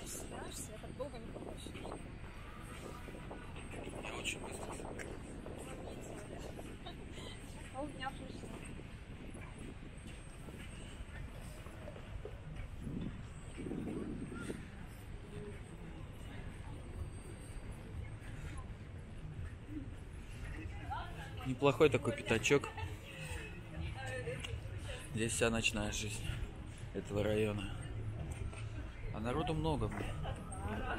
Представляешься, я так долго не попрощаюсь. Я очень быстро. Полдня пришло. Неплохой такой пятачок. Здесь вся ночная жизнь этого района. А народу много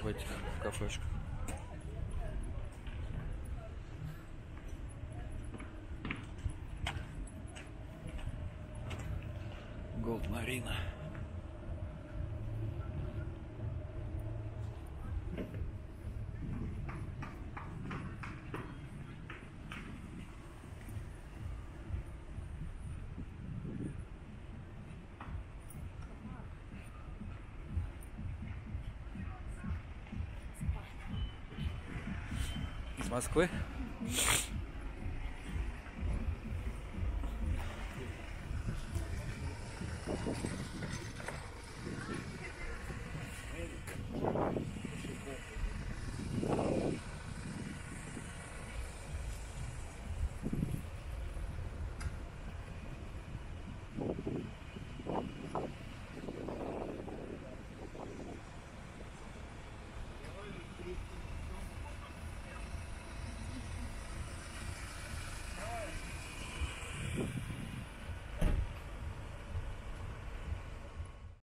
в этих кафешках. Голд Марина. Москвы?